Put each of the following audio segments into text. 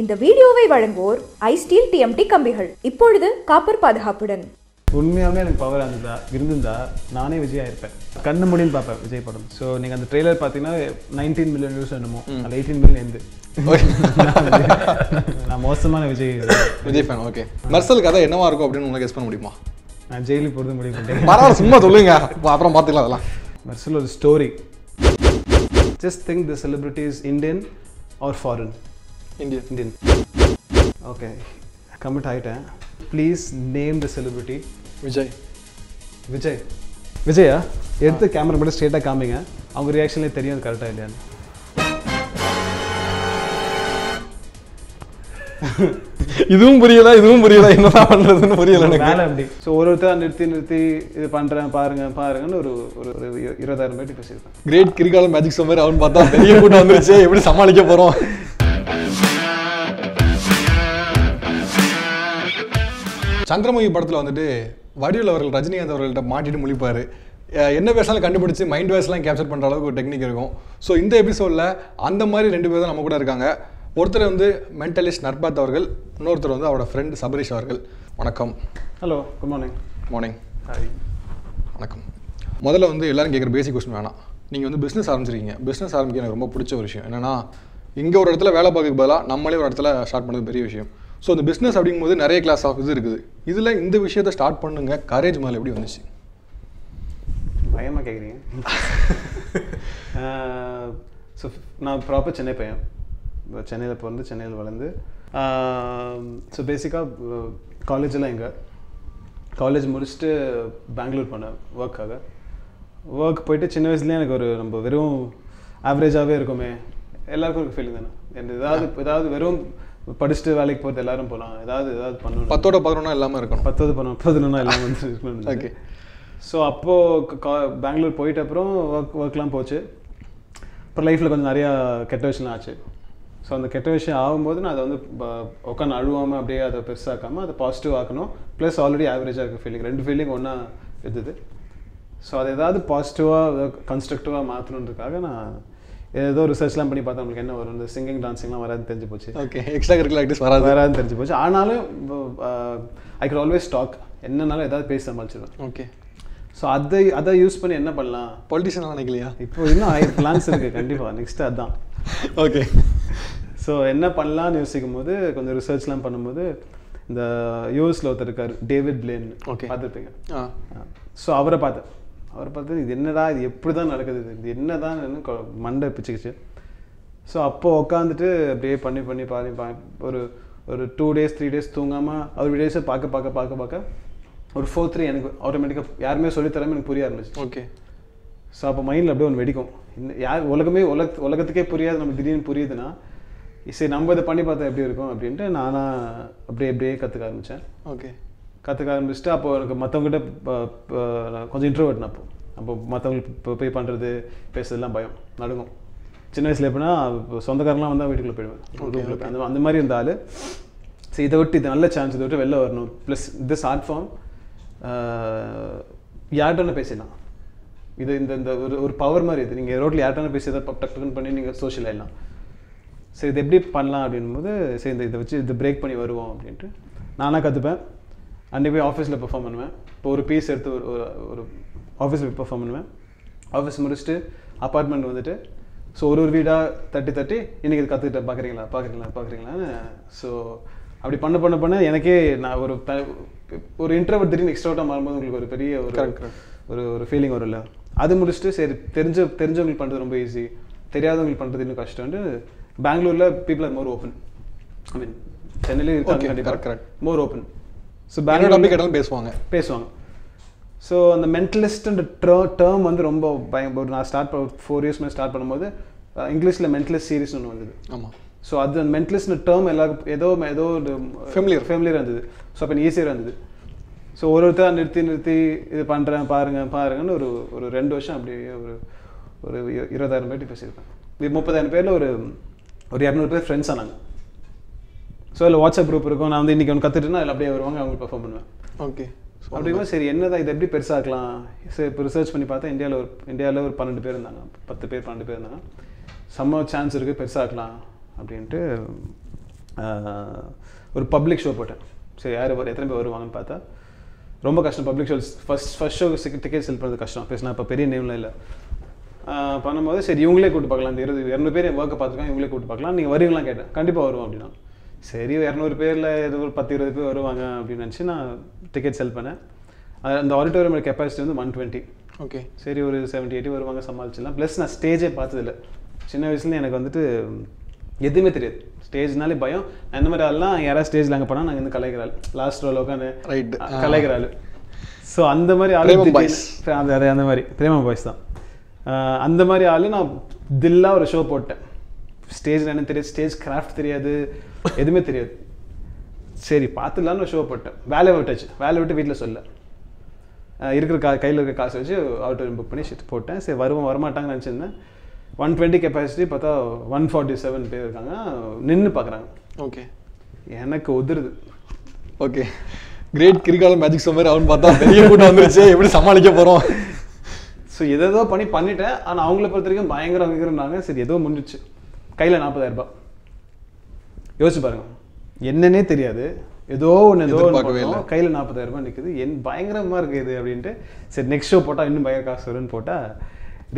இந்த வீடியோவை வழங்குவோர் ஐ ஸ்டீல் டிஎம்டி கம்பிகள். இப்பொழுது காப்பர் பாதுகாப்புடன். உண்மையாலுமே எனக்கு பவர் இருந்ததா? இருந்திருந்தா நானே விஜயா இருப்பேன் கண்ணு முடின்னு பார்ப்பேன் விஜய் படம். ஸோ நீங்கள் அந்த ட்ரெய்லர் பார்த்தீங்கன்னா நைன்டீன் மில்லியன் வியூஸ் என்னமோ. அந்த எயிட்டீன் மில்லியன் எந்து நான் மோசமான விஜய். விஜய் ஃபேன் ஓகே மெர்சல் கதை என்னவா இருக்கும் அப்படின்னு உங்களுக்கு கெஸ் பண்ண முடியுமா? நான் ஜெயிலுக்கு போகிறது முடிவு பண்ணிட்டேன். பரவாயில்ல சும்மா சொல்லுங்க. அப்புறம் பார்த்துக்கலாம் அதெல்லாம். மெர்சல் ஒரு story just think the celebrity is Indian or foreign Indian Indian okay commit ஆகிட்டேன் please name the celebrity Vijay Vijay Vijaya எடுத்து கேமரா மட்டும் ஸ்ட்ரெயிட்டாக காமிங்க. அவங்க ரியாக்ஷன்லேயே தெரியும் அது கரெக்டாக இல்லையான்னு. இதுவும் புரியல இதுவும் புரியல. என்னதான் பண்றதுன்னு புரியல எனக்கு. வேலை அப்படி. ஸோ ஒரு ஒருத்தர் நிறுத்தி நிறுத்தி இது பண்ணுறேன் பாருங்க பாருங்கன்னு ஒரு ஒரு ஒரு இரு- இருபதாயிரம் பேட்டி பேசியிருக்கேன் கிரேட் கிரிகால மேஜிக் சம்மர் அவன் பார்த்தா பெரிய கூட்டம் வந்துருச்சு. எப்படி சமாளிக்க போறோம்? சந்திரமுகி படத்துல வந்துட்டு வடிவில் அவர்கள் ரஜினிகாந்த் அவர்கள்ட்ட மாட்டிட்டு முழிப்பாரு. என்ன பேசினாலும் கண்டுபிடிச்சு மைண்ட் வாய்ஸ்லாம் கேப்சர் பண்ற அளவுக்கு ஒரு டெக்னிக் இருக்கும். ஸோ இந்த எபிசோட்ல அந்த மாதிரி ரெண்டு பேர் தான் நம்ம கூட இருக்காங்க. ஒருத்தர் வந்து மென்டலிஸ்ட் நர்பாத் அவர்கள் இன்னொருத்தர் வந்து அவரோட ஃப்ரெண்ட் சபரீஷ் அவர்கள். வணக்கம். Hello good morning morning hi வணக்கம். முதல்ல வந்து எல்லாரும் கேட்குற பேசிக் கொஸ்டின் வேணாம். நீங்கள் வந்து பிஸ்னஸ் ஆரம்பிச்சிருக்கீங்க. பிஸ்னஸ் ஆரம்பிக்க எனக்கு ரொம்ப பிடிச்ச ஒரு விஷயம். என்னன்னா இங்கே ஒரு இடத்துல வேலை பார்க்க பதிலாக நம்மளே ஒரு இடத்துல ஸ்டார்ட் பண்ணது பெரிய விஷயம். ஸோ இந்த பிஸ்னஸ் அப்படிங்கும்போது நிறைய கிளாஸ் ஆஃப் இது இருக்குது. இதில் இந்த விஷயத்தை ஸ்டார்ட் பண்ணுங்க. கரேஜ் மேலே எப்படி வந்துச்சு? பயமாக கேட்குறீங்க ஸோ நான் ப்ராப்பர் சென்னை பையன். சென்னையில் பிறந்து சென்னையில் வளர்ந்து ஸோ பேசிக்காக காலேஜெல்லாம் எங்கே? காலேஜ் முடிச்சுட்டு பெங்களூர் போனேன் ஒர்க்காக ஒர்க் போயிட்டு சின்ன வயசுலேயே எனக்கு ஒரு நம்ம வெறும் ஆவரேஜாகவே இருக்குமே. எல்லாருக்கும் ஒரு ஃபீலிங் தானே. ஏதாவது ஏதாவது வெறும் படிச்சுட்டு வேலைக்கு போகிறது எல்லாரும் போகலாம் ஏதாவது ஏதாவது பண்ணணும் பத்தோட பதினொன்னா எல்லாமே இருக்கணும். பத்தாவது பணம் பதினொன்னா எல்லாம் வந்து இருக்கணும்னு Okay. ஸோ அப்போது பெங்களூர் போயிட்ட அப்புறம் ஒர்க் ஒர்க்லாம் போச்சு. அப்புறம் லைஃப்பில் கொஞ்சம் நிறையா கெட்ட விஷயம்லாம் ஆச்சு. ஸோ அந்த கெட்ட விஷயம் ஆகும்போது நான் அதை வந்து உட்காந்து அழுவாமல் அப்படியே அதை பெருசாக்காமல் அதை பாசிட்டிவ் ஆக்கணும். ப்ளஸ் ஆல்ரெடி ஆவரேஜாக இருக்க ஃபீலிங் ரெண்டு ஃபீலிங் ஒன்றா இருந்தது. ஸோ அதை ஏதாவது பாசிட்டிவாக கன்ஸ்ட்ரக்டிவாக மாற்றணுன்றதுக்காக நான் ஏதோ ரிசர்ச்லாம் பண்ணி பார்த்தா நம்மளுக்கு என்ன வரும்? இந்த சிங்கிங் டான்சிங்லாம் வராது தெரிஞ்சு போச்சு. ஓகே எக்ஸ்ட்ரா கரிக்குலர் ஆக்டிவிஸ் வராது. வராதுன்னு தெரிஞ்சு போச்சு. ஆனாலும் ஐ could ஆல்வேஸ் டாக் என்னன்னாலும் ஏதாவது பேசி சமாளிச்சிடுவேன் ஓகே ஸோ அதை அதை யூஸ் பண்ணி என்ன பண்ணலாம்? பொலிட்டிஷியன் நினைக்கலையா? இப்போ இன்னும் பிளான்ஸ் இருக்குது கண்டிப்பாக நெக்ஸ்ட் அதுதான் ஓகே ஸோ என்ன பண்ணலாம்னு யோசிக்கும் போது கொஞ்சம் ரிசர்ச்லாம் பண்ணும்போது இந்த யூஎஸில் ஒருத்தர் இருக்கார் டேவிட் பிளேன் Okay. பார்த்துருப்பீங்க? ஆ. ஸோ அவரை பார்த்தேன். அவரை பார்த்து இது என்னடா இது எப்படி தான் நடக்குது இது? இது என்னதான் மண்டை பிச்சுக்கிச்சு. ஸோ அப்போ உட்காந்துட்டு அப்படியே பண்ணி பண்ணி பாதி பா- ஒரு ஒரு டூ டேஸ் த்ரீ டேஸ் தூங்காமல் அவர் வீடியோஸை பார்க்க பார்க்க பார்க்க பார்க்க ஒரு ஃபோர் த்ரீ எனக்கு ஆட்டோமேட்டிக்காக யாருமே சொல்லித் தராம எனக்கு புரிய ஆரம்பிச்சு ஓகே ஸோ அப்போ மைண்டில் அப்படியே ஒன்று வெடிக்கும். இன்னும் யார் உலகமே உலக உலகத்துக்கே புரியாது நமக்கு திடீர்னு புரியுதுன்னா சரி நம்ம இதை பண்ணி பார்த்தா எப்படி இருக்கும் அப்படின்ட்டு நானா அப்படியே அப்படியே கற்றுக்க ஆரம்பித்தேன் ஓகே கற்றுக்க ஆரம்பிச்சுட்டு அப்போ எனக்கு மற்றவங்ககிட்ட கொஞ்சம் இன்ட்ரோவர்ட் அப்போ. அப்போ மற்றவங்களுக்கு இப்போ போய் பண்ணுறது பேசுறதுலாம் பயம் நடுங்கும். சின்ன வயசில் எப்படின்னா சொந்தக்காரங்களாம் வந்தால் வீட்டுக்குள்ளே போயிடுவேன். அந்த அந்த மாதிரி இருந்தாலும் சரி இதை விட்டு இது நல்ல சான்ஸ் இதை விட்டு வெளில வரணும். ப்ளஸ் திஸ் ஆர்ட் ஃபார்ம் யார்கிட்ட பேசிடலாம். இது இந்த இந்த ஒரு ஒரு பவர் மாதிரி இது. நீங்கள் ரோட்டில் யார்கிட்ட பேசி எதாவது டக் டக்குன்னு பண்ணி நீங்கள் சோஷியல் ஆயிடலாம். சரி இது எப்படி பண்ணலாம் அப்படின்போது சரி இந்த இதை வச்சு இது பிரேக் பண்ணி வருவோம் அப்படின்ட்டு நானாக கற்றுப்பேன் அன்றைக்கி போய் ஆஃபீஸில் பெர்ஃபார்ம் பண்ணுவேன். இப்போ ஒரு பீஸ் எடுத்து ஒரு ஒரு ஆஃபீஸில் போய் பெர்ஃபார்ம் பண்ணுவேன். ஆஃபீஸ் முடிச்சுட்டு அப்பார்ட்மெண்ட் வந்துட்டு ஸோ ஒரு ஒரு வீடாக தட்டி தட்டி இன்றைக்கி இது கற்றுக்கிட்ட பார்க்குறீங்களா பார்க்குறீங்களா பார்க்குறீங்களான்னு ஸோ அப்படி பண்ண பண்ண பண்ண எனக்கே நான் ஒரு த ஒரு இன்டர்வல் திடீர்னு எக்ஸ்ட்ராட்டாக மாறும்போது உங்களுக்கு ஒரு பெரிய ஒரு. ஒரு ஒரு ஃபீலிங் வரும்ல. அது முடிச்சுட்டு சரி தெரிஞ்ச தெரிஞ்சவங்களுக்கு பண்ணுறது ரொம்ப ஈஸி தெரியாதவங்களுக்கு பண்ணுறது இன்னும் கஷ்டம்னு பெங்களூரில் people are more open I mean சென்னையிலே Okay, இருக்காங்க correct. More open so Bangalore அப்படி கேட்டாலும் பேசுவாங்க. பேசுவாங்க. ஸோ அந்த மென்டலிஸ்ட்ன்ற டேர்ம் வந்து ரொம்ப பயம் ஒரு நான் ஸ்டார்ட் பண்ண ஃபோர் இயர்ஸ் மேலே ஸ்டார்ட் பண்ணும்போது இங்கிலீஷில் மென்டலிஸ்ட் சீரிஸ் ஒன்று வந்தது. ஆமாம் ஸோ அது அந்த மென்டலிஸ்ட் டேர்ம் எல்லாருக்கும் ஏதோ ஏதோ ஒரு Familiar. ஃபேமிலியர் இருந்தது. ஸோ அப்போ ஈஸியாக இருந்தது. ஸோ ஒரு ஒருத்தர் நிறுத்தி நிறுத்தி இது பண்ணுறேன் பாருங்க பாருங்கன்னு ஒரு ஒரு ரெண்டு வருஷம் அப்படியே ஒரு ஒரு இருபதாயிரம் பேர்ட்டு பேசியிருப்பேன். முப்பதாயிரம் பேரில் ஒரு ஒரு இரநூறு பேர் ஃப்ரெண்ட்ஸ் ஆனாங்க. ஸோ அதில் வாட்ஸ்அப் குரூப் இருக்கும். நான் வந்து இன்றைக்கி ஒன்று கற்றுட்டுனா அதில் அப்படியே வருவாங்க அவங்க பெர்ஃபார்ம் பண்ணுவேன் ஓகே அப்படிங்கும்போது சரி என்னதான் இது எப்படி பெருசாக்கலாம் சரி இப்போ ரிசர்ச் பண்ணி பார்த்தா இந்தியாவில் ஒரு இந்தியாவில் ஒரு பன்னெண்டு பேர் இருந்தாங்க. பத்து பேர் பன்னெண்டு பேர் இருந்தாங்க. செம்ம சான்ஸ் இருக்குது பெருசாக்கலாம் அப்படின்ட்டு ஆஹ், ஒரு பப்ளிக் ஷோ போட்டேன். சரி யார் வரு- எத்தனை பேர் வருவாங்கன்னு பார்த்தா ரொம்ப கஷ்டம். Public show first first show ticket sell பண்ணுறது கஷ்டம். பேச நான் இப்போ பெரிய நேம்லாம் இல்லை. பண்ணும்போது சரி இவங்களே கூப்பிட்டு பார்க்கலாம். இந்த இருபது இரநூறு பேர் ஒர்க்கை பார்த்துருக்காங்க இவங்களே கூப்பிட்டு பார்க்கலாம். நீங்கள் வருவீங்களாம் கேட்டேன். கண்டிப்பாக வருவோம் அப்படின்னா. சரி இரநூறு பேரில் ஒரு பத்து இருபது பேர் வருவாங்க அப்படின்னு நினச்சி நான் டிக்கெட் செல் பண்ணேன். அது அந்த ஆடிட்டோரியம் கெப்பாசிட்டி வந்து ஒன் டுவெண்ட்டி ஓகே. சரி ஒரு செவன்ட்டி எயிட்டி வருவாங்க சமாளிச்சிடலாம். ப்ளஸ் நான் ஸ்டேஜே பார்த்ததில்ல. சின்ன வயசுல எனக்கு வந்துட்டு எதுவுமே தெரியாது. ஸ்டேஜ்னாலே பயம். இந்த மாதிரி ஆள்லாம் யாராவது ஸ்டேஜில் அங்கே போனால் நாங்கள் வந்து கலைக்கிறாள் லாஸ்ட் ரோல உட்காந்து Right. கலைக்கிறாள் ஸோ அந்த மாதிரி ஆளு அந்த அது அந்த மாதிரி. பிரேம பாய்ஸ் தான். அந்த மாதிரி ஆளு நான் தில்லாக ஒரு ஷோ போட்டேன். ஸ்டேஜில் என்ன தெரியாது. ஸ்டேஜ் கிராஃப்ட் தெரியாது. எதுவுமே தெரியாது. சரி பார்த்துலான்னு ஒரு ஷோ போட்டேன். வேலையை விட்டாச்சு. வேலையை விட்டு வீட்டில் சொல்ல இருக்கிற கா கையில் இருக்க காசு வச்சு ஆட்டோ புக் பண்ணி ஷிட் போட்டேன். சரி வருவோம் வரமாட்டாங்கன்னு நினச்சிருந்தேன். ஒன் டுவெண்ட்டி கெப்பாசிட்டி பார்த்தா ஒன் ஃபார்ட்டி செவன் பேர் இருக்காங்க. நின்று பார்க்குறாங்க. ஓகே எனக்கு உதிருது. ஓகே கிரேட் கிரிகால மேஜிக் சம்மர் அவன் பார்த்தா பெரிய கூட்டம் வந்துருச்சு. எப்படி சமாளிக்க போறோம்? ஸோ எதோ பண்ணி பண்ணிட்டேன். ஆனால் அவங்கள பொறுத்த வரைக்கும் பயங்கர பயங்கரம்னாங்க சரி ஏதோ முடிஞ்சிச்சு. கையில் நாற்பதாயிரம் ரூபாய். யோசிச்சு பாருங்க. என்னன்னே தெரியாது. ஏதோ ஒன்று ஏதோ ஒன்று. கையில் நாற்பதாயிரம் ரூபாய் நிற்குது என் பயங்கரமாக இருக்குது இது அப்படின்ட்டு சரி நெக்ஸ்ட் ஷோ போட்டால் இன்னும் பயங்கர காசு வரும்னு போட்டால்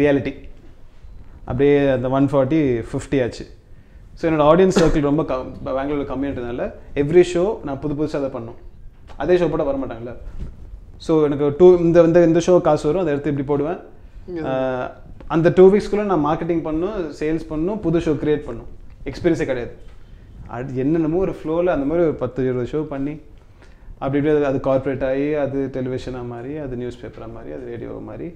ரியாலிட்டி அப்படியே அந்த ஒன் ஃபார்ட்டி ஃபிஃப்டி ஆச்சு. ஸோ என்னோட ஆடியன்ஸ் சர்க்கிள் ரொம்ப கம் பெங்களூரில் கம்மியான்றதுனால எவ்ரி ஷோ நான் புது புதுசாக அதை பண்ணோம். அதே ஷோ போட்டால் வரமாட்டாங்கல்ல. ஸோ எனக்கு டூ இந்த இந்த இந்த ஷோ காசு வரும். அதை எடுத்து இப்படி போடுவேன். அந்த டூ வீக்ஸ்க்குள்ளே நான் மார்க்கெட்டிங் பண்ணும் சேல்ஸ் பண்ணும் புது ஷோ க்ரியேட் பண்ணும். எக்ஸ்பீரியன்ஸே கிடையாது. அது என்னென்னமோ ஒரு ஃப்ளோவில் அந்த மாதிரி ஒரு பத்து இருபது ஷோ பண்ணி அப்படி இப்படி அது- அது கார்ப்பரேட் ஆகி அது டெலிவிஷனாக மாறி அது நியூஸ் பேப்பராக மாறி அது ரேடியோ மாதிரி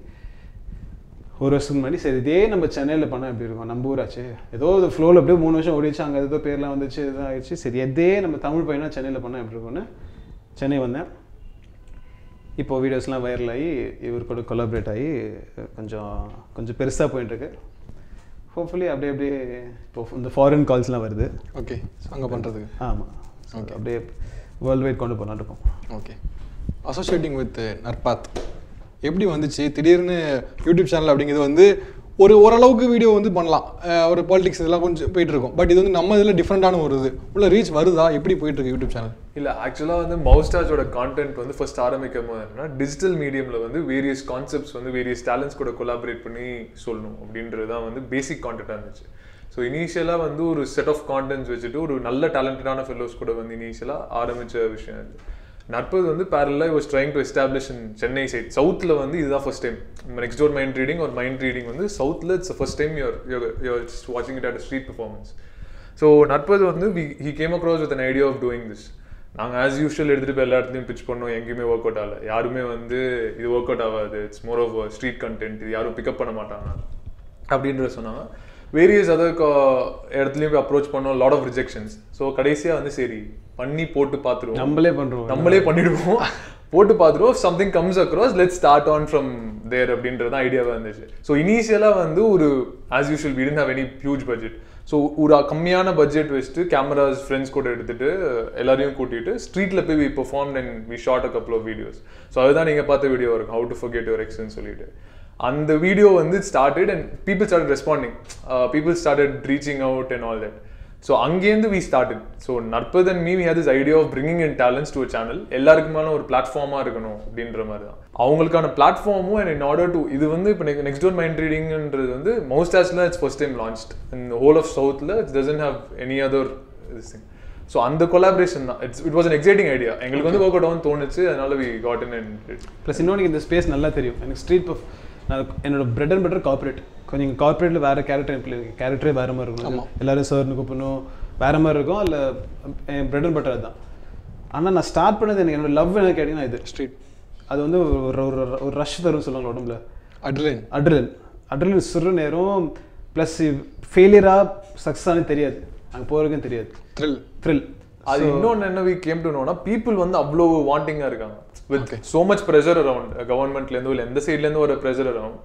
ஒரு வருஷத்துக்கு முன்னாடி சரி இதே நம்ம சென்னையில் பண்ணால் எப்படி இருக்கும்? நம்ம ஊராச்சு. ஏதோ ஒரு ஃப்ளோவில் அப்படியே மூணு வருஷம் ஓடிச்சு அங்கே ஏதோ பேர்லாம் வந்துச்சு இதாக ஆயிடுச்சு சரி எதே நம்ம தமிழ் பையனாக சென்னையில் பண்ணால் எப்படி இருக்கும்னு சென்னை வந்தேன். இப்போ வீடியோஸ்லாம் வைரல் ஆகி இவர் கூட கொலாபரேட் ஆகி கொஞ்சம் கொஞ்சம் பெருசாக போயிட்டுருக்கு. ஹோப்ஃபுல்லி அப்படியே அப்படியே இப்போ இந்த ஃபாரின் கால்ஸ்லாம் வருது. ஓகே அங்க பண்றதுக்கு. ஆமாம் அப்படியே வேர்ல்டு வைட் கொண்டு போகலான்னு இருக்கோம். ஓகே அசோசியேட்டிங் வித் நர்பாத் எப்படி வந்துச்சு? திடீர்னு யூடியூப் சேனல் அப்படிங்கிறது வந்து ஒரு ஓரளவுக்கு வீடியோ வந்து பண்ணலாம். ஒரு பாலிடிக்ஸ் இதெல்லாம் கொஞ்சம் போயிட்டு இருக்கும் பட் இது வந்து நம்ம இதில் டிஃப்ரெண்டான ஒரு இது. உள்ள ரீச் வருதா? எப்படி போயிட்டு இருக்கு யூடியூப் சேனல் இல்லை ஆக்சுவலாக வந்து மவுஸ்டாஜோட கான்டென்ட் வந்து ஃபர்ஸ்ட் ஆரம்பிக்கும் போது என்னன்னா டிஜிட்டல் மீடியமில் வந்து வேரியஸ் கான்செப்ட்ஸ் வந்து வேரியஸ் டேலண்ட்ஸ் கூட கொலாபரேட் பண்ணி சொல்லணும் அப்படின்றது தான் வந்து பேசிக் கான்டென்ட்டாக இருந்துச்சு. ஸோ இனிஷியலாக வந்து ஒரு செட் ஆஃப் கான்டென்ட்ஸ் வச்சுட்டு ஒரு நல்ல டேலண்டடான ஃபெல்லோஸ் கூட வந்து இனிஷியலாக ஆரம்பித்த விஷயம் இருக்குது நற்பது வந்து பேரலாக was trying to establish in Chennai side சவுத்தில் வந்து இதுதான் first time next door mind reading ஒரு மைண்ட் ரீடிங் வந்து சவுத்தில் it's first time you're your வாட்சிங் it at street performance so நற்பது வந்து we he came across with an idea of doing this நாங்கள் as usual எடுத்துகிட்டு போய் எல்லா இடத்துலையும் பிச் பண்ணோம். எங்கேயுமே ஒர்க் அவுட் ஆகல. யாருமே வந்து இது ஒர்க் அவுட் ஆகாது. It's more of street content இது யாரும் பிக்கப் பண்ண மாட்டாங்க. அப்படின்ற சொன்னாங்க. வேரியஸ் அதர் uh, இடத்துலையும் போய் அப்ரோச் பண்ணோம். லாட் ஆஃப் ரிஜெக்ஷன்ஸ் ஸோ கடைசியாக வந்து சரி பண்ணி போட்டு பார்த்துருவோம் நம்மளே பண்ணுறோம் நம்மளே பண்ணிடுவோம். போட்டு பார்த்துருவோம் something comes across let start on from there அப்படின்றது தான் ஐடியாவாக இருந்துச்சு. ஸோ இனிஷியலாக வந்து ஒரு as usual we didn't have any huge budget so ஒரு கம்மியான பட்ஜெட் வச்சுட்டு கேமராஸ் ஃப்ரெண்ட்ஸ் கூட எடுத்துட்டு எல்லாரையும் கூட்டிட்டு ஸ்ட்ரீட்டில் போய் we perform and we shot a couple of videos so அதுதான் நீங்கள் பார்த்த வீடியோ இருக்கும் ஹவு டு forget your எக்ஸ்ன்னு சொல்லிட்டு. அந்த வீடியோ வந்து started and people started responding people started reaching out and all that so அங்கேருந்து we started so நற்பத் and me we had this idea of bringing in talents to channel எல்லாருக்குமான ஒரு பிளாட்ஃபார்மாக இருக்கணும் அப்படின்ற மாதிரி தான் அவங்களுக்கான பிளாட்ஃபார்மும் அண்ட் இன் ஆர்டர் டு இது வந்து இப்போ நெக்ஸ்ட் டோர் மைண்ட் ரீடிங்ன்றது வந்து மவுஸ்டாச்சில் it's first time launched in whole of சவுத்தில் it's doesn't have any other this thing so அந்த கொலாபரேஷன் தான். It's it was an exciting idea எங்களுக்கு வந்து ஒர்க் அவுட் ஆகும் தோணுச்சு. அதனால we got in and plus இன்னொன்று இந்த ஸ்பேஸ் நல்லா தெரியும். எனக்கு ஸ்ட்ரீட் நான் என்னோட பிரெட் அண்ட் பட்டர் கார்ப்பரேட் கொஞ்சம் இங்கே கார்ப்பரேட்டில் வேறு கேரக்டர் கேரக்டரே வேறு மாதிரி இருக்கும் எல்லாரும் சார்னு கூப்பிடணும். வேறு மாதிரி இருக்கும் இல்லை என் பிரெட் அண்ட் பட்டர் அதுதான் ஆனால் நான் ஸ்டார்ட் பண்ணது எனக்கு என்னோட லவ் என்ன கேட்டிங்கன்னா இது. ஸ்ட்ரீட் அது வந்து ஒரு ஒரு ஒரு ரஷ் தரும் சொல்லுவாங்க உடம்புல. அட்ரிலைன் அட்ரலின் அட்ரலின் சிறு நேரம் ப்ளஸ் ஃபெயிலியராக சக்ஸஸ் ஆனது தெரியாது. அங்கே போகிறதுக்கும் தெரியாது. த்ரில் த்ரில் அது இன்னொன்னு என்ன வி கேம் டு நோனா பீப்புள் வந்து அவ்வளோ வாண்டிங்கா இருக்காங்க. With so much pressure around கவர்மெண்ட்ல இருந்து இல்ல எந்த சைட்ல இருந்து ஒரு pressure around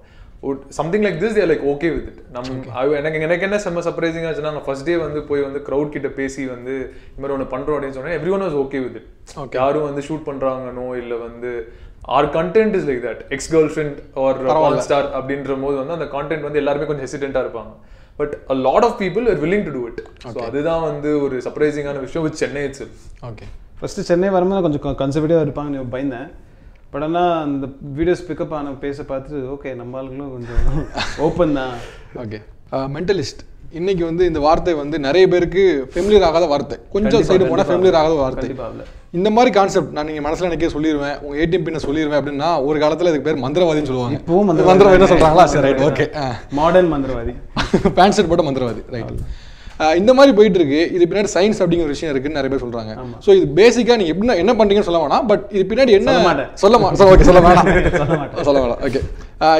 something like this there like okay with it நம்ம எனக்கு எனக்கு என்ன செம்ம சர்ப்ரைசிங் ஆச்சுன்னா நாங்கள் ஃபர்ஸ்ட் டே வந்து போய் வந்து க்ரௌட் கிட்ட பேசி வந்து இந்த மாதிரி ஒன்று பண்றோம் அப்படின்னு சொன்னா everyone was okay with it யாரும் வந்து ஷூட் பண்றாங்கனோ இல்ல வந்து our content is like that ex girlfriend or star அப்படின்ற போது வந்து அந்த கான்டென்ட் வந்து எல்லாருமே கொஞ்சம் ஹெசிடென்ட்டாக இருப்பாங்க. But a lot of people are willing to do it so அதுதான் வந்து ஒரு சர்ப்ரைசிங்கான விஷயம் with Chennai it's okay first Chennai வரும்போது கொஞ்சம் கன்சர்வேட்டிவாக இருப்பாங்கன்னு பயந்தேன். பட் ஆனால் அந்த வீடியோஸ் பிக்கப் ஆன பேச பார்த்துட்டு ஓகே நம்ம ஆளுங்களும் கொஞ்சம் ஓப்பன் தான். ஓகே மென்டலிஸ்ட் இன்னைக்கு வந்து இந்த வார்த்தை வந்து நிறைய பேருக்கு ஃபெமிலியர் ஆகாத வார்த்தை. கொஞ்சம் சைடு போனால். ஃபெமிலியர் ஆகாத வார்த்தை. இந்த மாதிரி கான்செப்ட் நான் நீங்க மனசுல எனக்கே சொல்லிடுவேன் உங்க ஏடிஎம் பின்ன சொல்லிடுவேன் அப்படின்னா ஒரு காலத்துல இதுக்கு பேர் மந்திரவாதின்னு சொல்லுவாங்க. இப்பவும் மந்திரவாதி. மந்திரவாதி என்ன சொல்றாங்களா? சரி ரைட் ஓகே மாடர்ன் மந்திரவாதி. பேண்ட் ஷர்ட் போட்ட மந்திரவாதி ரைட் இந்த மாதிரி போயிட்டு இருக்கு இது பின்னாடி சயின்ஸ் அப்படிங்கிற விஷயம் இருக்குன்னு நிறைய பேர் சொல்றாங்க. ஸோ இது பேசிக்கா நீங்க எப்படி என்ன பண்றீங்கன்னு சொல்ல வேணாம். பட் இது பின்னாடி என்ன சொல்ல மாட்டேன். ஓகே சொல்ல வேணாம். சொல்ல வேணாம். ஓகே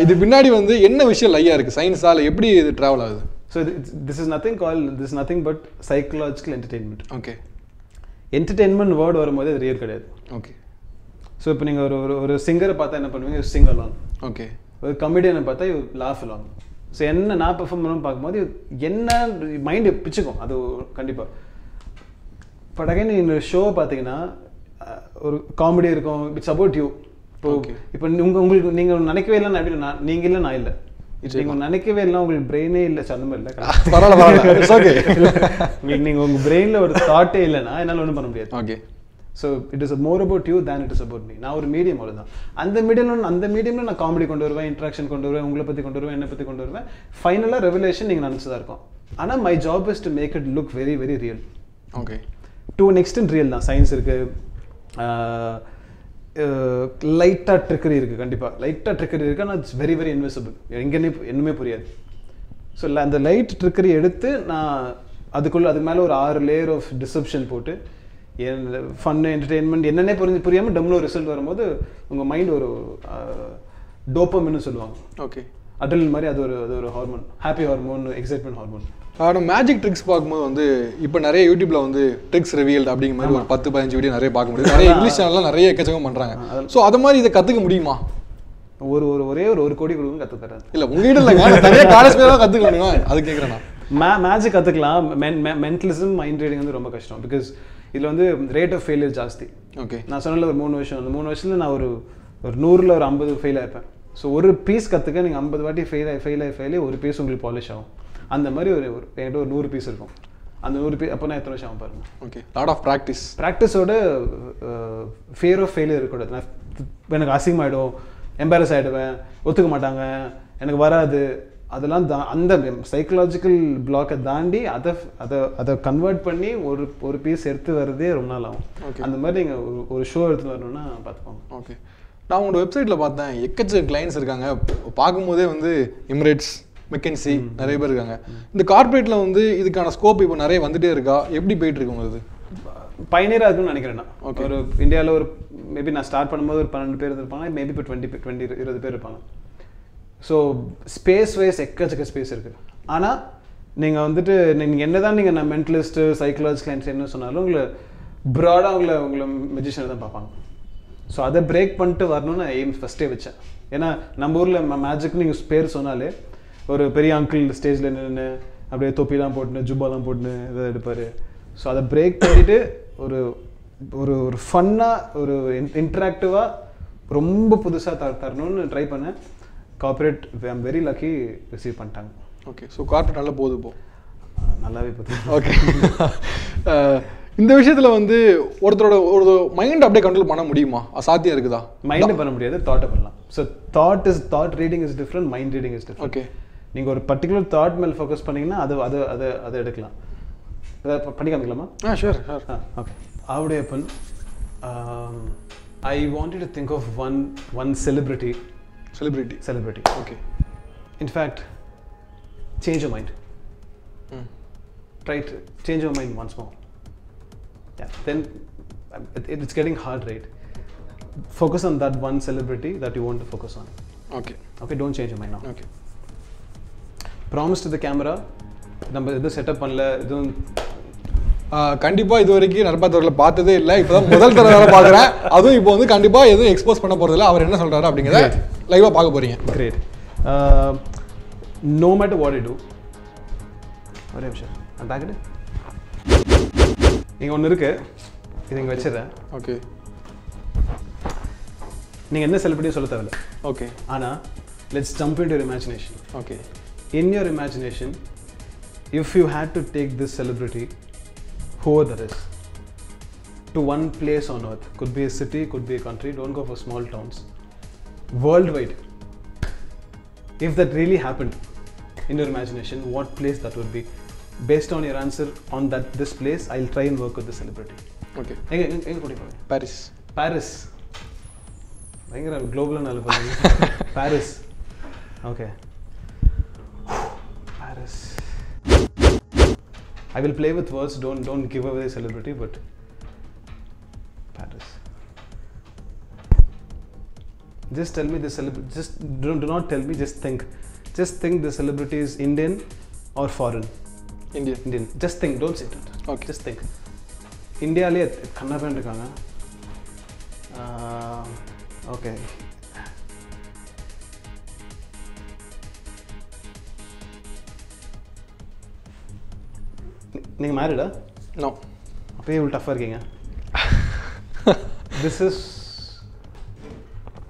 இது பின்னாடி வந்து என்ன விஷயம் லையா இருக்கு? சயின்ஸா இல்லை எப்படி இது டிராவல் ஆகுது? So this is nothing call this nothing but psychological entertainment okay entertainment word வரும்போது அது ரியல் கிடையாது. ஓகே ஸோ இப்போ நீங்கள் ஒரு ஒரு ஒரு சிங்கரை பார்த்தா என்ன பண்ணுவீங்க? சிங் அலாங் ஓகே ஒரு கமெடியனை பார்த்தா யூ லாஃப் அலாங் ஸோ என்ன நான் பெர்ஃபார்ம் பண்ணணும்னு பார்க்கும்போது என்ன மைண்டு பிச்சுக்கும். அது கண்டிப்பாக பட் அகைன் இந்த ஷோ பார்த்தீங்கன்னா ஒரு காமெடி இருக்கும். இட்ஸ் அபவுட் யூ இப்போ. இப்போ உங்க உங்களுக்கு நீங்கள் நினைக்கவே இல்லை அப்படி நான் நீங்கள் இல்லை நான் இல்லை. நீங்கள் நினைக்கவே இல்லை. உங்களுக்கு பிரெயினே இல்லை. சந்தமே இல்லை. பரவாயில்ல நீங்கள் உங்கள் பிரெயினில் ஒரு தாட்டே இல்லைன்னா என்னால் ஒன்றும் பண்ண முடியாது. Okay so it is more about you than it is about me நான் ஒரு மீடியம் அவ்வளோதான் அந்த மீடியம் அந்த மீடியமில் நான் காமெடி கொண்டு வருவேன் இன்ட்ராக்ஷன் கொண்டு வருவேன் உங்களை பற்றி கொண்டு வருவேன் என்னை பற்றி கொண்டு வருவேன். ஃபைனலாக ரெவலேஷன் நீங்கள் நினச்சதா இருக்கும். ஆனால் my job is to make it look very very real okay to an extent real தான். சயின்ஸ் இருக்கு. லைட்டாக ட்ரிக்கரி இருக்குது கண்டிப்பாக லைட்டாக ட்ரிக்கரி இருக்கு ஆனால் இட்ஸ் வெரி வெரி இன்விசிபிள் எங்கேனே என்னமே புரியாது. ஸோ அந்த லைட் ட்ரிக்கரி எடுத்து நான் அதுக்குள்ள அதுக்கு மேலே ஒரு ஆறு லேயர் ஆஃப் டிசப்ஷன் போட்டு ஃபன்னு என்டர்டெயின்மெண்ட் என்னென்னே புரிஞ்சு புரியாமல் டம்னு ஒரு ரிசல்ட் வரும்போது உங்கள் மைண்ட் ஒரு டோப்பம்னு சொல்லுவாங்க. ஓகே அடல் மாதிரி அது ஒரு அது ஒரு hormone happy hormone excitement hormone ஆனால் மேஜிக் ட்ரிக்ஸ் பார்க்கும்போது வந்து இப்போ நிறைய யூடியூப்ல வந்து ட்ரிக்ஸ் ரிவீல்டு அப்படிங்கிற மாதிரி ஒரு பத்து பதினஞ்சு வீடியோ நிறைய பார்க்க முடியும் நிறைய இங்கிலீஷ் சேனல்லாம் நிறைய எக்கச்சக்கம் பண்றாங்க. ஸோ அது மாதிரி இதை கற்றுக்க முடியுமா? ஒரு ஒரு ஒரே ஒரு ஒரு கோடி கொடுக்கும் கற்று தரேன். இல்லை உங்ககிட்ட இல்லைங்க நிறைய காலேஜ் பேர் தான் கற்றுக்க முடியுமா அது கேட்குறேன் நான். மே மேஜிக் கற்றுக்கலாம் மென்டலிசம் மைண்ட் ரீடிங் வந்து ரொம்ப கஷ்டம். பிகாஸ் இதில் வந்து ரேட் ஆஃப் ஃபெயிலியர் ஜாஸ்தி. ஓகே நான் சொன்னல ஒரு மூணு வருஷம். அந்த மூணு வருஷத்துல நான் ஒரு ஒரு நூறில் ஒரு ஐம்பது ஃபெயில் ஆயிருப்பேன். ஸோ ஒரு பீஸ் கற்றுக்க நீங்கள் ஐம்பது வாட்டி ஃபெயில் ஆகி ஃபெயில் ஆகி ஃபெயில் ஒரு பீஸ் உங்களுக்கு பாலிஷ் ஆகும். அந்த மாதிரி ஒரு என்கிட்ட ஒரு நூறு பீஸ் இருக்கும். அந்த நூறு பீஸ் அப்போ நான் எத்தனை வருஷம் ஆகும் பாருங்க. ஓகே லாட் ஆஃப் ப்ராக்டிஸ் ப்ராக்டிஸோட ஃபியர் ஆஃப் ஃபெயிலியர் இருக்கக்கூடாது. நான் எனக்கு அசிங்கமாயிடும் எம்பாரஸ் ஆகிடுவேன் ஒத்துக்க மாட்டாங்க எனக்கு வராது. அதெல்லாம் தா அந்த சைக்கலாஜிக்கல் பிளாக்கை தாண்டி அதை அதை அதை கன்வெர்ட் பண்ணி ஒரு ஒரு பீஸ் எடுத்து வர்றதே ரொம்ப நாள் ஆகும். அந்த மாதிரி நீங்கள் ஒரு ஒரு ஷோ எடுத்து வரணும்னா பார்த்துக்கோங்க. ஓகே நான் உங்களோட வெப்சைட்டில் பார்த்தேன். எக்கச்சக்க கிளைண்ட்ஸ் இருக்காங்க. பார்க்கும்போதே வந்து எமிரேட்ஸ் மெக்கன்சி நிறைய பேர் இருக்காங்க. இந்த கார்ப்பரேட்டில் வந்து இதுக்கான ஸ்கோப் இப்போ நிறைய வந்துட்டே இருக்கா? எப்படி போயிட்டு இருக்கு உங்களுக்கு பயனியராக இருக்குன்னு நினைக்கிறேன் நான். Okay. ஒரு இந்தியாவில் ஒரு மேபி நான் ஸ்டார்ட் பண்ணும்போது ஒரு பன்னெண்டு பேர் இருப்பாங்க மேபி இப்போ டுவெண்ட்டி டுவெண்ட்டி இருபது பேர் இருப்பாங்க. ஸோ ஸ்பேஸ் வைஸ் எக்கச்சக்க ஸ்பேஸ் இருக்குது ஆனால் நீங்கள் வந்துட்டு நீங்கள் என்ன தான் நீங்கள் நான் மென்டலிஸ்ட்டு சைக்கலாஜிக்கல் என்ன சொன்னாலும் உங்களை ப்ராடாக உங்களை உங்களை மெஜிஷியனை தான் பார்ப்பாங்க. ஸோ அதை பிரேக் பண்ணிட்டு வரணும்னு நான் எய்ம் ஃபஸ்ட்டே வச்சேன். ஏன்னா நம்ம ஊரில் மேஜிக்னு நீங்கள் பேர் சொன்னாலே ஒரு பெரிய அங்கிள் ஸ்டேஜில் நின்று அப்படியே தொப்பிலாம் போட்டுன்னு ஜுப்பாலாம் போட்டுன்னு இதை எடுப்பார். ஸோ அதை பிரேக் பண்ணிவிட்டு ஒரு ஒரு ஒரு ஃபன்னாக ஒரு இன்ட்ராக்டிவாக ரொம்ப புதுசாக த தரணும்னு ட்ரை பண்ணேன். Corporate I'm very lucky receive பண்ணிட்டாங்க. ஓகே ஸோ கார்ப்பரேட் நல்லா போகுது அஹ் நல்லாவே போகுது ஓகே இந்த விஷயத்துல வந்து ஒருத்தரோட ஒரு மைண்ட் அப்படியே கண்ட்ரோல் பண்ண முடியுமா? அசாத்தியம் இருக்குதா? மைண்ட் பண்ண முடியாது தாட்டை பண்ணலாம். So thought is thought reading is different mind reading is different okay நீங்கள் ஒரு பர்டிகுலர் தாட் மேல் ஃபோக்கஸ் பண்ணீங்கன்னா அது அது அதை அதை எடுக்கலாம். ப- பண்ணி காமிக்கலாமா? ஆ sure sure Ah, okay. Avudayappan, um, I wanted to think of one one celebrity. Celebrity Celebrity. Okay In fact, change your mind. Try to change your mind once more. Yeah. Then um, it, it's getting hard, right? Focus on that one celebrity that you want to focus on. Okay Okay, don't change your mind now. Okay Promise to the camera. நம்ம எதுவும் setup பண்ணல எதுவும் கண்டிப்பா இது வரைக்கும் நட்பாத்தவர்களை பார்த்ததே இல்லை. இப்போதான் முதல் தடவை பார்க்குறேன். அதுவும் இப்போ வந்து கண்டிப்பா எதுவும் எக்ஸ்போஸ் பண்ண போறது இல்லை. அவர் என்ன சொல்றாரு அப்படிங்கிறத லைவா பார்க்க. Uh, no matter what I do, ஒரே நிமிஷம். நான் பேக்கெட்டு இங்கே ஒன்று இருக்கு. இது இங்கே வச்சிடுறேன். ஓகே. நீங்கள் என்ன செலிபிரிட்டி சொல்ல தேவையில்ல. ஓகே. ஆனால் let's jump in your imagination okay. In your imagination if you had to take this celebrity, whoever that is, to one place on earth, could be a city, could be a country, don't go for small towns, worldwide, if that really happened in your imagination, what place that would be? Based on your answer on that this place, I'll try and work with the celebrity. Okay எங்க எங்க எங்க கூட்டிட்டு போங்க Paris Paris பயங்கர குளோபலாக நல்ல பண்ணுங்க Paris okay Paris I will play with words don't don't give away celebrity but Paris just tell me the celebrity just do, do not tell me just think just think the celebrity is indian or foreign Indian indian just think don't say it Okay. just think இந்தியாவிலே கண்ணா இருக்காங்க okay நீங்கள் மேரிடா no அப்பயே இவ்வளோ டஃப்பாக இருக்கீங்க. This is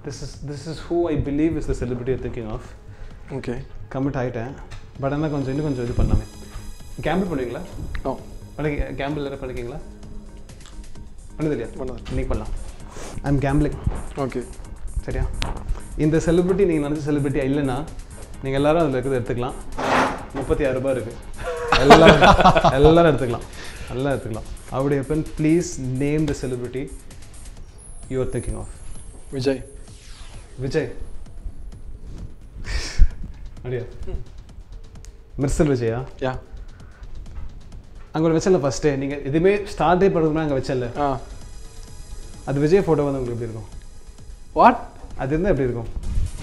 this is this is who I believe is the celebrity thinking of okay commit ஆகிட்டேன் but ஆனால் கொஞ்சம் இன்னும் கொஞ்சம் இது பண்ணலாமே கேம்பிள் பண்ணுவீங்களா? நோ பண்ணி கேம்பிள் எதாவது பண்ணிருக்கீங்களா பண்ணது இல்லையா பண்ணது. இன்னைக்கு பண்ணலாம். ஐ எம் கேம்பிளிங் ஓகே சரியா? இந்த செலிபிரிட்டி நீங்கள் நினச்ச செலிபிரிட்டி இல்லைன்னா நீங்கள் எல்லாரும் அதில் இருக்கிறத எடுத்துக்கலாம். முப்பத்தி ஆறு ரூபாய் இருக்குது எல்லாரும் எல்லாரும் எடுத்துக்கலாம். எல்லாம் எடுத்துக்கலாம். அவருடைய பெண் please name the celebrity you are thinking of Vijay. Vijay. அப்படியா? மிர்சல் விஜயா? யா. அங்கே ஒரு வச்சல ஃபஸ்ட்டே நீங்கள் எதுவுமே ஸ்டார்டே பண்ணுறதுனா அங்கே வச்சல அது விஜய் ஃபோட்டோ வந்து உங்களுக்கு எப்படி இருக்கும்? வாட் அது இருந்தால் எப்படி இருக்கும்?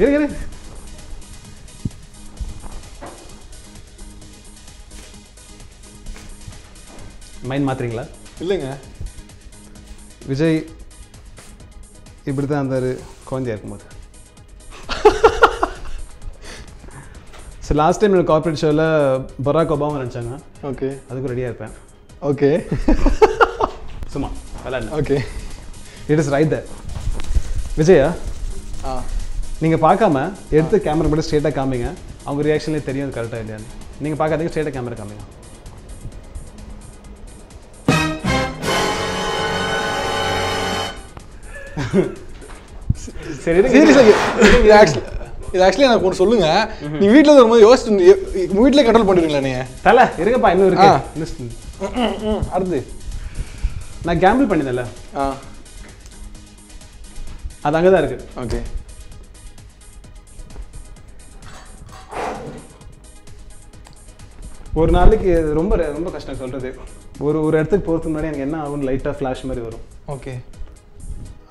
இரு. மைண்ட் மாத்துறீங்களா? இல்லைங்க. விஜய் இப்படி தான் இருந்தார் குழந்தையா இருக்கும்போது. ஸோ லாஸ்ட் டைம் என்னோட கார்பரேட் ஷோவில் பராக் ஒபாமா நினச்சாங்க ஓகே. அதுக்கு ரெடியாக இருப்பேன். ஓகே. சும்மா விளாட்ல okay. It is right the Vijaya ஆ. நீங்கள் பார்க்காம எடுத்து கேமரா மட்டும் ஸ்ட்ரெயிட்டாக காமிங்க. அவங்க ரியாக்ஷன்லேயே தெரியும் அது கரெக்டாக இல்லையான்னு. நீங்கள் பார்க்காதீங்க ஸ்ட்ரெயிட்டாக கேமரா காமிங்க. சரி. சீரியஸாக ஆக்சுவலி இது ஆக்சுவலி எனக்கு ஒன்று சொல்லுங்க. நீ வீட்டில் வரும்போது யோசிச்சு வீட்டிலே கண்ட்ரோல் பண்ணிடுவீங்களா நீங்க? தல இருங்கப்பா இன்னும் இருக்கு. அடுத்து. நான் கேம்பிள் பண்ணியிருந்தேன்ல ஆ. அது அங்கே தான் இருக்கு. ஓகே. ஒரு நாளைக்கு ரொம்ப ரொம்ப கஷ்டம் சொல்றது. ஒரு ஒரு இடத்துக்கு போகிறதுக்கு முன்னாடி எனக்கு என்ன ஆகும் லைட்டாக ஃப்ளாஷ் மாதிரி வரும். ஓகே.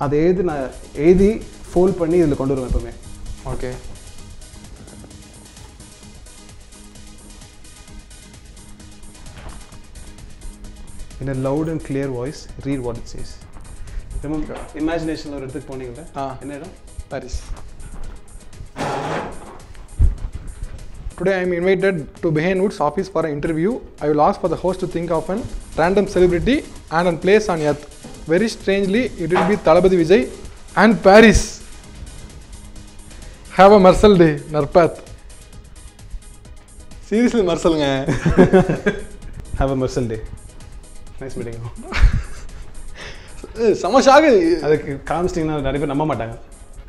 அதை எழுதி நான் எழுதி ஃபோல்ட் பண்ணி இதில் கொண்டு வருவேன் எப்பவுமே okay a loud and clear voice read what it says remember imagination ஒரு இடத்துக்கு போனீங்கல்ல ஆ. என்ன இடம் Paris. Today I am invited to Behan Woods office for an interview. I will ask for the host to think of an random celebrity and a place on earth. Very strangely, it will be Talabadi Vijay and Paris. Have a Marcel day, Narpath. Seriously, Marcelங்க have a mercel day nice meeting you சமஷாக அதுக்கு காமிச்சிட்டிங்கன்னா நிறைய பேர் நம்ப மாட்டாங்க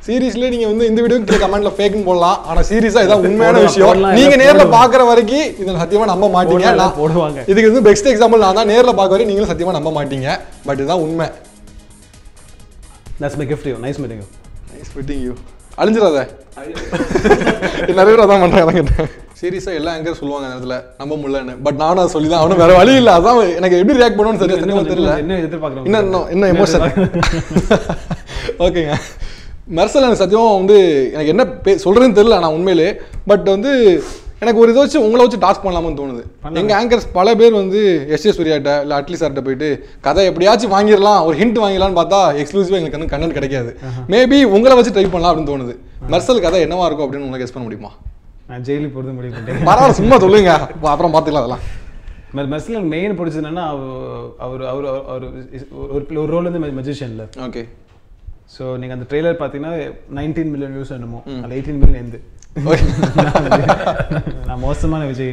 சீரியஸ்லயே நீங்க வந்து இந்த வீடியோக்கு கமெண்ட்ல ஃபேக்னு போடலாம். ஆனா சீரியஸா இதான் உண்மையான விஷயம். நீங்க எல்லாம் நேர்ல. பாக்குற வரைக்கும் இதை சத்தியமா நம்ப மாட்டீங்க. போடுவாங்க. இதுக்கு வந்து பெஸ்ட் எக்ஸாம்பிள் நான் தான் நேர்ல பார்க்க வரைக்கும் நீங்களும் சத்தியமா நம்ப மாட்டீங்க. பட் இதுதான் உண்மை. My gift to you nice meeting you. Nice meeting you அழிஞ்சிடாத. நிறைய பேர் அதான் பண்றாங்க சீரியஸா எல்லா எங்க சொல்லுவாங்க அந்த இடத்துல நம்ப முடியலன்னு. பட் நானும் அதை சொல்லி தான் அவனும் வேற வழி இல்ல. அதான் எனக்கு எப்படி ரியாக்ட் பண்ணுவோம்னு சரியா தெரியல. இன்னும் எதிர்பார்க்குறேன் இன்னும் இன்னும் எமோஷன் ஓகேங்க மெர்சல் எனக்கு சத்தியமாக வந்து எனக்கு என்ன பே சொல்கிறேன்னு தெரியல நான் உண்மையிலே. பட் வந்து எனக்கு ஒரு இதை வச்சு உங்களை வச்சு டாஸ்க் பண்ணலாம்னு தோணுது. எங்கள் ஆங்கர்ஸ் பல பேர் வந்து எஸ். எஸ். சூர்யாட்ட இல்லை அட்லி சார்கிட்ட போயிட்டு கதை எப்படியாச்சும் வாங்கிடலாம் ஒரு ஹிண்ட் வாங்கிடலாம்னு பார்த்தா எக்ஸ்க்ளூசிவாக எங்களுக்கு வந்து கண்டென்ட் கிடைக்காது. மேபி உங்களை வச்சு ட்ரை பண்ணலாம் அப்படின்னு தோணுது. மெர்சல் கதை என்னவா இருக்கும் அப்படின்னு உங்களுக்கு கெஸ் பண்ண முடியுமா? நான் ஜெயிலுக்கு போகிறது முடிவு பண்ணிட்டேன். பரவாயில்ல சும்மா சொல்லுங்க. அப்புறம் பார்த்துக்கலாம் அதெல்லாம். மெர்சல் மெயின் பிடிச்சது என்னன்னா அவர் அவர் அவர் ஒரு ரோல் வந்து மெஜிஷியனில் ஓகே ஸோ நீங்கள் அந்த ட்ரெய்லர் பார்த்தீங்கன்னா நைன்டீன் மில்லியன் வியூஸ் என்னமோ. அதில் எயிட்டீன் மில்லியன் எந்து நான் மோசமான விஜய்.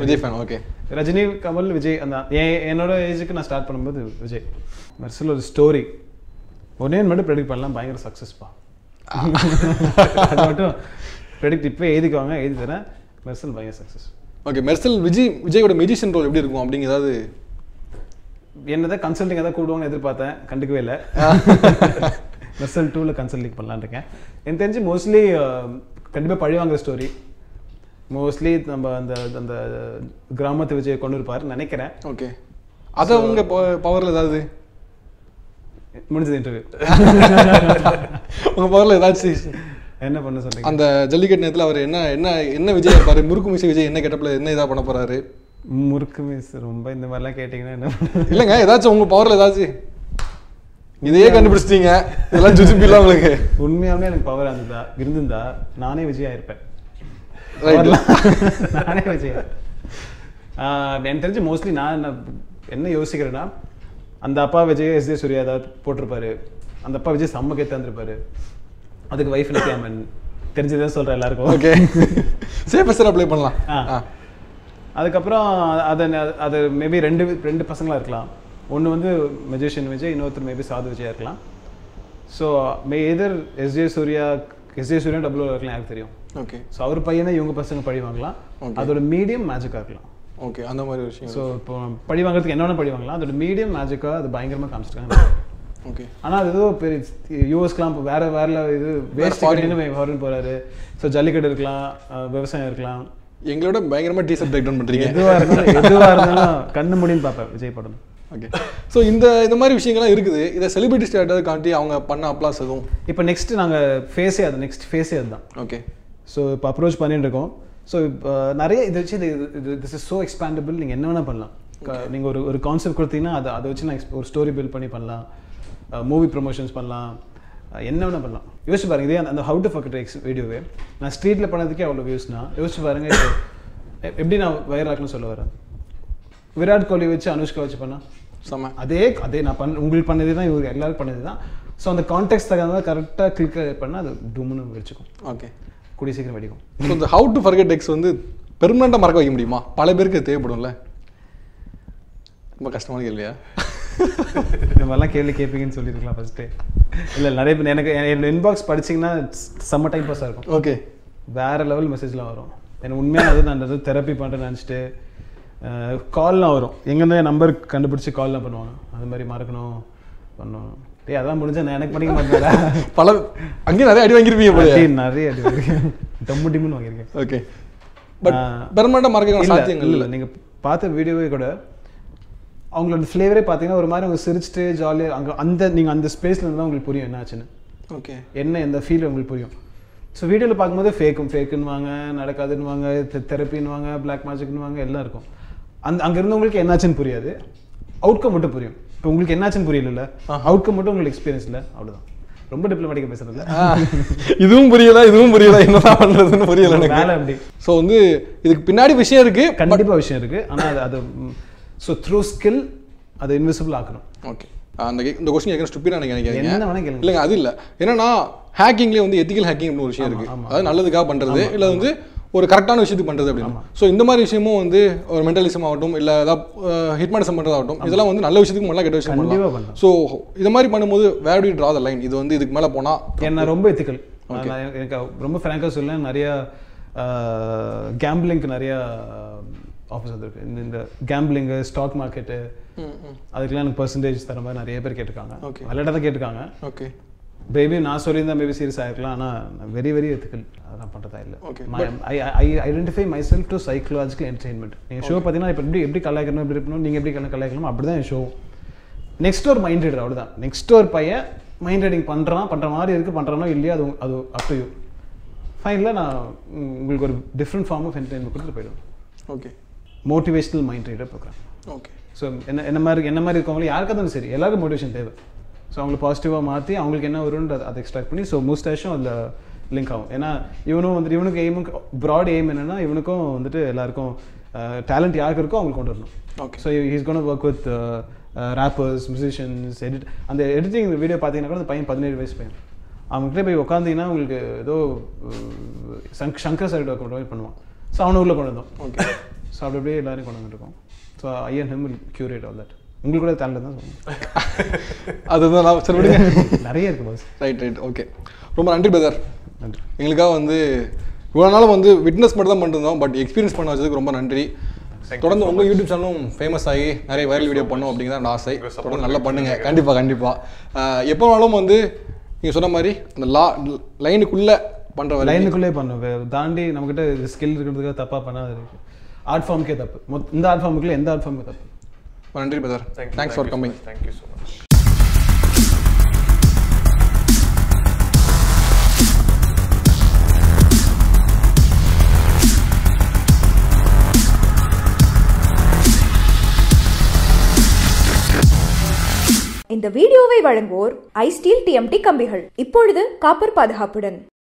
விஜய் ஃபேன் ஓகே ரஜினி கமல் விஜய் அந்த என் என்னோட ஏஜுக்கு நான் ஸ்டார்ட் பண்ணும்போது விஜய். மெர்சல் ஒரு ஸ்டோரி ஒன்னே மட்டும் ப்ரெடிக்ட் பண்ணலாம் பயங்கர சக்ஸஸ்ப்பா அது மட்டும் ப்ரெடிக்ட் இப்போ எழுதிக்குவாங்க எழுதி தரேன் மெர்சல் பயங்கர சக்ஸஸ் ஓகே மெர்சல் விஜய் விஜயோட மெஜிஷியன் ரோல் எப்படி இருக்கும் அப்படிங்க ஏதாவது? என்னதான் கன்சல்டிங் ஏதாவது கூடுவாங்கன்னு எதிர்பார்த்தேன் கண்டுக்கவே இல்லை. மெர்சல் டூவில் கன்சல்டிங் பண்ணலான்னு இருக்கேன். எனக்கு தெரிஞ்சு மோஸ்ட்லி கண்டிப்பாக பழி வாங்குற ஸ்டோரி மோஸ்ட்லி நம்ம அந்த அந்த கிராமத்து விஜயை கொண்டு இருப்பார் நினைக்கிறேன். ஓகே அதை உங்க பவர்ல ஏதாவது? முடிஞ்சது இன்டர்வியூ உங்க பவர்ல ஏதாச்சும் என்ன பண்ண சொல்றீங்க? அந்த ஜல்லிக்கட்டு நேரத்துல அவர் என்ன என்ன என்ன விஜய் இருப்பாரு முறுக்கு மிசை விஜய் என்ன கெட்டப்ல என்ன இதா பண்ண போறாரு? முறுக்கு மிஸ் ரொம்ப இந்த மாதிரிலாம் கேட்டிங்கன்னா என்ன இல்லைங்க ஏதாச்சும் உங்க பவர்ல ஏதாச்சும் இதையே கண்டுபிடிச்சிட்டீங்க. இதெல்லாம் ஜுஜுபிலாம் உங்களுக்கு. உண்மையாலுமே எனக்கு பவர் இருந்ததா? இருந்திருந்தா நானே விஜயா இருப்பேன். நானே விஜய் எனக்கு தெரிஞ்சு மோஸ்ட்லி நான் என்ன என்ன யோசிக்கிறேன்னா அந்த அப்பா விஜய் எஸ் ஜே சூர்யா ஏதாவது போட்டிருப்பாரு. அந்த அப்பா விஜய் செம்ம கெத்து வந்திருப்பாரு அதுக்கு வைஃப் நித்யாமன் தெரிஞ்சதே சொல்றேன் எல்லாருக்கும். ஓகே சேஃபஸ்டர் அப்ளை பண்ணலாம். அதுக்கப்புறம் அதை அது மேபி ரெண்டு ரெண்டு பசங்களா இருக்கலாம். ஒன்று வந்து மெஜிஷியன் விஜய் இன்னொருத்தர் மேபி சாது விஜயா இருக்கலாம். So may either SJ Suriya SJ Suriya double இருக்கலாம் எனக்கு தெரியும். ஓகே ஸோ அவர் பையனை இவங்க பசங்க பழி வாங்கலாம். அதோட மீடியம் மேஜிக்காக இருக்கலாம். ஓகே அந்த மாதிரி விஷயம் ஸோ இப்போ பழி வாங்குறதுக்கு என்ன வேணா பழி வாங்கலாம். அதோட மீடியம் மேஜிக்காக அது பயங்கரமாக காமிச்சிருக்காங்க ஓகே ஆனால் அது ஏதோ பெரிய யூஎஸ்க்குலாம் இப்போ வேற வேற இது வேஸ்ட் ஃபாரின் போறாரு. ஸோ ஜல்லிக்கட்டு இருக்கலாம் விவசாயம் இருக்கலாம். எங்களோட பயங்கரமா டீசர் பிரேக் டவுன் பண்றீங்க. எதுவா இருந்தாலும் எதுவா இருந்தாலும் கண்ணு முடின்னு பார்ப்பேன் விஜய் படம். ஓகே ஸோ இந்த இந்த மாதிரி விஷயங்கள்லாம் இருக்குது. இதை செலிபிரிட்டி ஸ்டேட்டஸ் காட்டி அவங்க பண்ண அப்ளாஸ் எதுவும்? இப்போ நெக்ஸ்ட் நாங்கள் ஃபேஸே அது நெக்ஸ்ட் ஃபேஸே அதுதான். ஓகே ஸோ இப்போ அப்ரோச் பண்ணிட்டு இருக்கோம். ஸோ இப்போ நிறைய இதை வச்சு இது இது திஸ் இஸ் ஸோ எக்ஸ்பேண்டபிள் நீங்கள் என்ன வேணால் பண்ணலாம். நீங்கள் ஒரு ஒரு கான்செப்ட் கொடுத்தீங்கன்னா அதை அதை வச்சு நான் ஒரு ஸ்டோரி பில்ட் பண்ணி பண்ணலாம். மூவி ப்ரொமோஷன்ஸ் பண்ணலாம். என்ன வேணால் பண்ணலாம். யோசிச்சு பாருங்க. இதே அந்த- ஹவு டு ஃபக்கட் எக்ஸ் வீடியோவே நான் ஸ்ட்ரீட்டில் பண்ணதுக்கே அவ்வளோ வியூஸ்னா யோசிச்சு பாருங்க. இப்போ எ- எப்படி நான் வைரலாக்கணும்னு சொல்ல வரேன்? விராட் கோலி வச்சு அனுஷ்கா வச்சு பண்ணா? செம அதே அதே நான் பண்ண உங்களுக்கு பண்ணதே தான் இவங்க எல்லாரும் பண்ணது தான் ஸோ அந்த கான்டெக்ட் தகுந்த கரெக்டாக கிளிக் பண்ணால் அது டூம்னு வெடிச்சுக்கும். ஓகே கூடிய சீக்கிரம் வெடிக்கும். ஸோ இந்த ஹவு டு ஃபர்கெட் எக்ஸ் வந்து பெர்மனெண்ட்டாக மறக்க வைக்க முடியுமா? பல பேருக்கு தேவைப்படும்ல. ரொம்ப கஷ்டமான கேள்வியா? இந்த மாதிரிலாம் கேள்வி கேட்பீங்கன்னு சொல்லியிருக்கலாம் ஃபர்ஸ்ட்டு இல்லை நிறைய பேர் எனக்கு என்னோட இன்பாக்ஸ் படிச்சீங்கன்னா செம்ம டைம் பாஸாக இருக்கும். ஓகே வேற லெவல் மெசேஜ்லாம் வரும். எனக்கு உண்மையாக அது நான் அது தெரப்பி பண்ணுறேன்னு நினச்சிட்டு கால்லாம் வரும். எங்கேருந்து என் நம்பர் கண்டுபிடிச்சி கால்லாம் பண்ணுவாங்க. அது மாதிரி மறக்கணும் பண்ணணும். டேய் அதான் முடிஞ்சா நான் எனக்கு பண்ணிக்க மாட்டேன் பல அங்கேயும் நிறைய அடி வாங்கியிருப்பீங்க போல நிறைய அடி வாங்கியிருக்கேன். டம்மு டிம்முன்னு வாங்கியிருக்கேன். ஓகே பட் ஆ. பெர்மனெண்ட்டாக மறக்க இல்ல, சாத்தியங்கள் இல்ல இல்லை? நீங்க பார்த்த வீடியோவே கூட அவங்களோட ஃப்ளேவரே பார்த்தீங்கன்னா ஒரு மாதிரி அவங்க சிரிச்சுட்டு ஜாலியாக அங்கே அந்த நீங்கள் அந்த ஸ்பேஸ்ல இருந்து தான் உங்களுக்கு புரியும் என்ன ஆச்சுன்னு. ஓகே என்ன எந்த ஃபீல் உங்களுக்கு புரியும். ஸோ வீடியோவில் பார்க்கும்போது ஃபேக்கும் ஃபேக்குன்னுவாங்க நடக்காதுன்னுவாங்க தெரப்பின்னுவாங்க பிளாக் மேஜிக்னுவாங்க எல்லாம் இருக்கும். அந்த அங்கே இருந்தவங்களுக்கு என்னாச்சுன்னு புரியாது. அவுட்கம் மட்டும் புரியும். இப்போ உங்களுக்கு என்னாச்சுன்னு புரியல அவுட்கம் மட்டும் உங்களுக்கு எக்ஸ்பீரியன்ஸ் இல்லை? அவ்வளோதான் ரொம்ப டிப்ளமேட்டிக்காக பேசுறது இதுவும் புரியல இதுவும் புரியல. என்னதான் பண்றதுன்னு புரியல வேலை எனக்கு. அப்படி. ஸோ வந்து இதுக்கு பின்னாடி விஷயம் இருக்கு கண்டிப்பா விஷயம் இருக்கு. ஆனா அது அது ஸோ த்ரூ ஸ்கில் அதை இன்விசிபிள் ஆக்கணும். ஓகே அந்த இந்த கொஸ்டின் கேட்கணும் ஸ்டூப்பிடா நினைக்காதீங்க என்ன வேணா கேளுங்க. இல்லைங்க அது இல்லை. என்னன்னா ஹேக்கிங்லேயே வந்து எத்திக்கல் ஹேக்கிங் அப்படின்னு ஒரு விஷயம் இருக்கு. அதாவது நல்லதுக்காக பண்றது. இல்லை வந்து ஒரு கரெக்டான விஷயத்துக்கு பண்றது அப்படின்னு. ஸோ இந்த மாதிரி விஷயமும் வந்து ஒரு மென்டலிசம் ஆகட்டும் இல்லை ஏதாவது ஹிட்மானிசம் பண்ணுறதாகட்டும் இதெல்லாம் வந்து நல்ல விஷயத்துக்கு பண்ணலாம் கெட்ட விஷயம் பண்ணலாம். ஸோ இது மாதிரி பண்ணும்போது where to draw the line இது வந்து இதுக்கு மேலே போனால் என்ன ரொம்ப எத்திக்கல் எனக்கு ரொம்ப ஃப்ராங்காக சொல்ல நிறைய கேம்பிளிங்க்கு நிறைய ஆஃபீஸ் வந்திருக்கு. இந்த இந்த கேம்பிளிங்கு ஸ்டாக் மார்க்கெட்டு அதுக்கெல்லாம் எனக்கு பர்சன்டேஜ் தர மாதிரி நிறைய பேர் கேட்டிருக்காங்க. விளையாட தான் கேட்டிருக்காங்க. ஓகே பேபி நான் சொல்லியிருந்தா மேபி சீரியஸ் ஆயிருக்கலாம். ஆனால் வெரி வெரி எத்திக்கல் அதெல்லாம் பண்ணுறதா இல்லை. I identify myself to psychological entertainment நீங்கள் ஷோ பார்த்தீங்கன்னா இப்போ எப்படி எப்படி கலாய்க்கணும் எப்படி இருக்கணும் நீங்கள் எப்படி கல கலாய்க்கணும் அப்படி தான் ஷோ நெக்ஸ்ட் ஒரு மைண்ட் ரீடர் அவ்வளோதான் நெக்ஸ்ட் ஒரு பையன் மைண்ட் ரீடிங் பண்ணுறான் பண்ணுற மாதிரி இருக்குது பண்ணுறானோ இல்லையா அது அது அப் டு யூ ஃபைனலாக நான் உங்களுக்கு ஒரு டிஃப்ரெண்ட் ஃபார்ம் ஆஃப் என்டர்டைன்மெண்ட் கொடுத்துட்டு போயிடுவேன். Okay motivational mind reader program okay so என்ன என்ன மாதிரி என்ன மாதிரி இருக்கவங்களும் யாருக்கா இருந்தாலும் சரி எல்லாருக்கும் மோட்டிவேஷன் தேவை. ஸோ அவங்களை பாசிட்டிவாக மாற்றி அவங்களுக்கு என்ன வரும்னு அதை- எக்ஸ்ட்ராக்ட் பண்ணி ஸோ மூஸ்டாஷும் அதில் லிங்க் ஆகும். ஏன்னா இவனும் வந்துட்டு இவனுக்கு எய்மும் ப்ராட் எய்ம் என்னன்னா இவனுக்கும் வந்துட்டு எல்லாருக்கும் டேலண்ட் யாருக்கு இருக்கோ அவங்களுக்கு கொண்டு வரணும். Okay. So he's gone work with rappers musicians edit அந்த எடிட்டிங் வீடியோ பார்த்தீங்கன்னா கூட அந்த பையன் பதினேழு வயசு பையன். அவங்ககிட்ட போய் உட்காந்தீங்கன்னா உங்களுக்கு ஏதோ சங்க் சங்கர் சார் கொண்டு போய் பண்ணுவான். ஸோ அவனை உள்ள கொண்டு வந்தோம். ஓகே ஸோ அப்படி அப்படியே எல்லாரையும் கொண்டு வந்துருக்கோம் so I and him curate all that உங்களுக்கு கூட டேலண்ட் தான் சொல்லுங்கள் அதுதான் நான் சரி விடுங்க. நிறைய இருக்கு பாஸ் ரைட் ரைட் ஓகே ரொம்ப நன்றி பிரதர் நன்றி. எங்களுக்காக வந்து இவ்வளோ நாளும் வந்து விட்னஸ் மட்டும் தான் பண்ணிருந்தோம் பட் எக்ஸ்பீரியன்ஸ் பண்ண வச்சதுக்கு ரொம்ப நன்றி. தொடர்ந்து உங்கள் யூடியூப் சேனலும் ஃபேமஸ் ஆகி நிறைய வைரல் வீடியோ பண்ணோம் அப்படிங்கிறத நான் ஆசை. தொடர்ந்து நல்லா பண்ணுங்க. கண்டிப்பாக கண்டிப்பாக எப்போனாலும் வந்து நீங்கள் சொன்ன மாதிரி அந்த லா லைனுக்குள்ளே பண்ணுற லைனுக்குள்ளே பண்ணும். வே- தாண்டி நம்மக்கிட்ட ஸ்கில் இருக்கிறதுக்காக தப்பாக பண்ணாது ஆர்ட் ஃபார்முக்கே தப்பு. மொத் இந்த ஆர்ட் ஃபார்முக்குள்ள எந்த ஆர்ட் ஃபார்முக்கு தப்பு. நன்றி brother thanks for coming you so much. இந்த வீடியோவை வழங்குவோர் ஐஸ்டீல் டிஎம்டி கம்பிகள். இப்பொழுது காப்பர் பாதுகாப்புடன்.